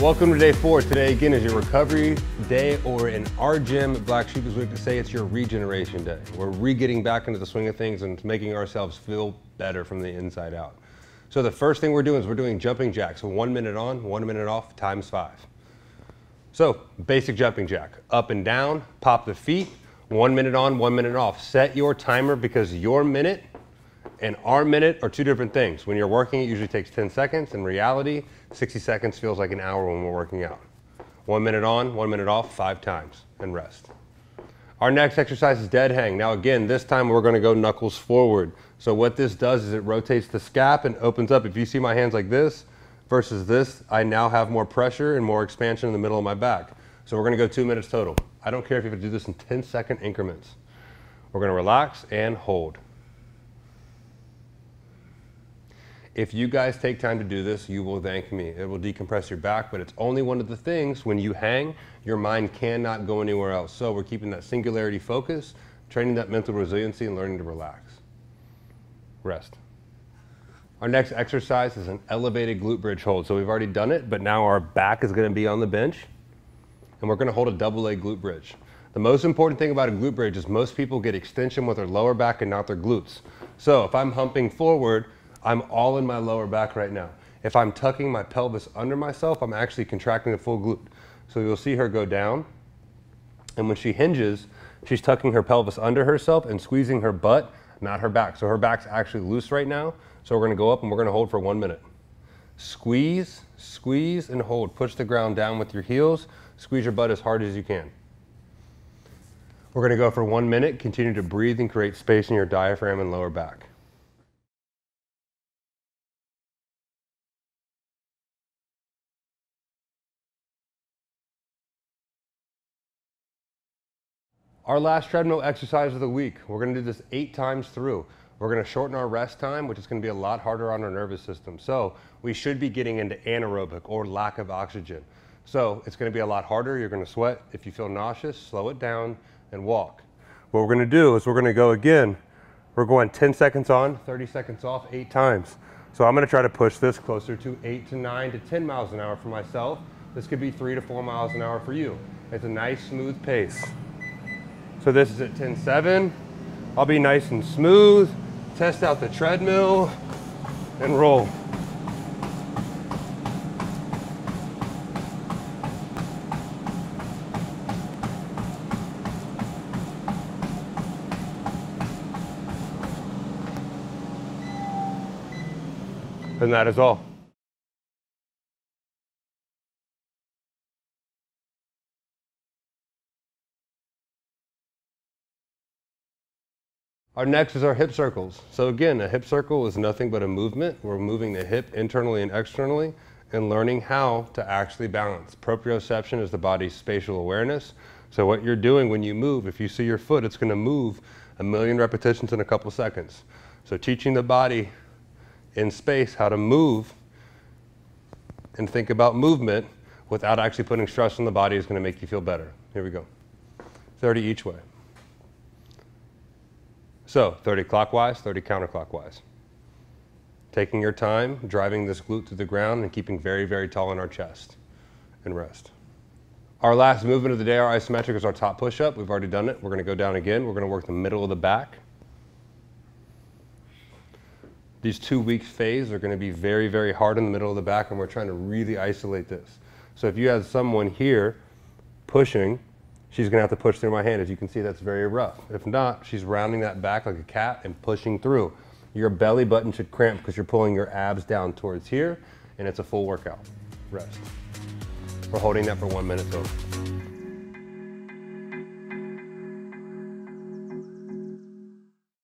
Welcome to day four. Today again is your recovery day or in our gym Black Sheep as we like to say it's your regeneration day. We're re-getting back into the swing of things and making ourselves feel better from the inside out. So the first thing we're doing is we're doing jumping jacks. So one minute on, one minute off, times five. So basic jumping jack, up and down, pop the feet, one minute on, one minute off. Set your timer because your minute and our minute are two different things. When you're working, it usually takes 10 seconds. In reality, 60 seconds feels like an hour when we're working out. One minute on, one minute off, five times, and rest. Our next exercise is dead hang. Now again, this time we're gonna go knuckles forward. So what this does is it rotates the scap and opens up. If you see my hands like this versus this, I now have more pressure and more expansion in the middle of my back. So we're gonna go two minutes total. I don't care if you have to do this in 10 second increments. We're gonna relax and hold. If you guys take time to do this, you will thank me. It will decompress your back, but it's only one of the things when you hang, your mind cannot go anywhere else. So we're keeping that singularity focus, training that mental resiliency, and learning to relax. Rest. Our next exercise is an elevated glute bridge hold. So we've already done it, but now our back is gonna be on the bench, and we're gonna hold a double leg glute bridge. The most important thing about a glute bridge is most people get extension with their lower back and not their glutes. So if I'm humping forward, I'm all in my lower back right now. If I'm tucking my pelvis under myself, I'm actually contracting the full glute. So you'll see her go down. And when she hinges, she's tucking her pelvis under herself and squeezing her butt, not her back. So her back's actually loose right now. So we're gonna go up and we're gonna hold for one minute. Squeeze, squeeze, and hold. Push the ground down with your heels. Squeeze your butt as hard as you can. We're gonna go for one minute. Continue to breathe and create space in your diaphragm and lower back. Our last treadmill exercise of the week, we're gonna do this eight times through. We're gonna shorten our rest time, which is gonna be a lot harder on our nervous system. So we should be getting into anaerobic or lack of oxygen. So it's gonna be a lot harder, you're gonna sweat. If you feel nauseous, slow it down and walk. What we're gonna do is we're gonna go again, we're going 10 seconds on, 30 seconds off, eight times. So I'm gonna try to push this closer to eight to nine to 10 miles an hour for myself. This could be three to four miles an hour for you. It's a nice smooth pace. So this is at 10.7. I'll be nice and smooth, test out the treadmill, and roll. And that is all. Our next is our hip circles. So again, a hip circle is nothing but a movement. We're moving the hip internally and externally and learning how to actually balance. Proprioception is the body's spatial awareness. So what you're doing when you move, if you see your foot, it's gonna move a million repetitions in a couple seconds. So teaching the body in space how to move and think about movement without actually putting stress on the body is gonna make you feel better. Here we go. 30 each way. So 30 clockwise, 30 counterclockwise. Taking your time, driving this glute to the ground and keeping very, very tall in our chest and rest. Our last movement of the day, our isometric, is our top push-up. We've already done it. We're gonna go down again. We're gonna work the middle of the back. These two weeks phase are gonna be very, very hard in the middle of the back and we're trying to really isolate this. So if you have someone here pushing she's gonna have to push through my hand. As you can see, that's very rough. If not, she's rounding that back like a cat and pushing through. Your belly button should cramp because you're pulling your abs down towards here and it's a full workout. Rest. We're holding that for one minute total.